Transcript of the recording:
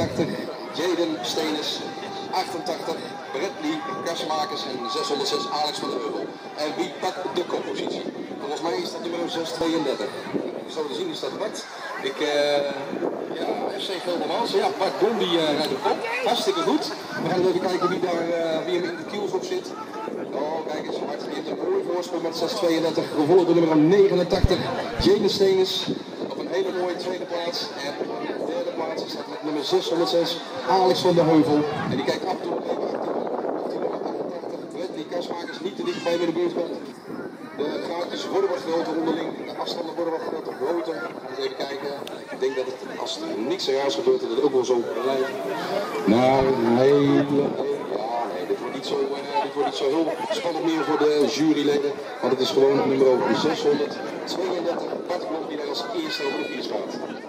87, Jaden Stenis, 88, Bradley Kasmakers en 606 Alex van de Heuvel. En wie pakt de koppositie? Volgens mij is dat nummer 632. Zo te zien is dat Bart. Ik, eh ja, FC Geldermans. Ja, Bart Bon die eh, rijdt op kop. Hartstikke goed. We gaan even kijken wie, daar, eh, wie hem in de kiels op zit. Oh, kijk eens, Bart heeft een mooie voorsprong met 632. Gevolgd door nummer 89, Jaden Stenis. Op een hele mooie tweede plaats. En op een derde plaats staat met nummer 606, Alex van der Heuvel. En die kijkt af en toe even achterom. Of die nummer 88, Bradley Kasmakers niet te dichtbij bij de buurt. De gaatjes worden wat groter onderling, de afstanden worden wat groter, groter. Even kijken. Ik denk dat het, als er niks raars gebeurt, dat het ook wel zo blijft. Nou, hele, ja, nee, dit wordt niet zo, eh, heel spannend meer voor de juryleden. Want het is gewoon nummer 632, Bart Blok die daar als eerste over de fiets gaat.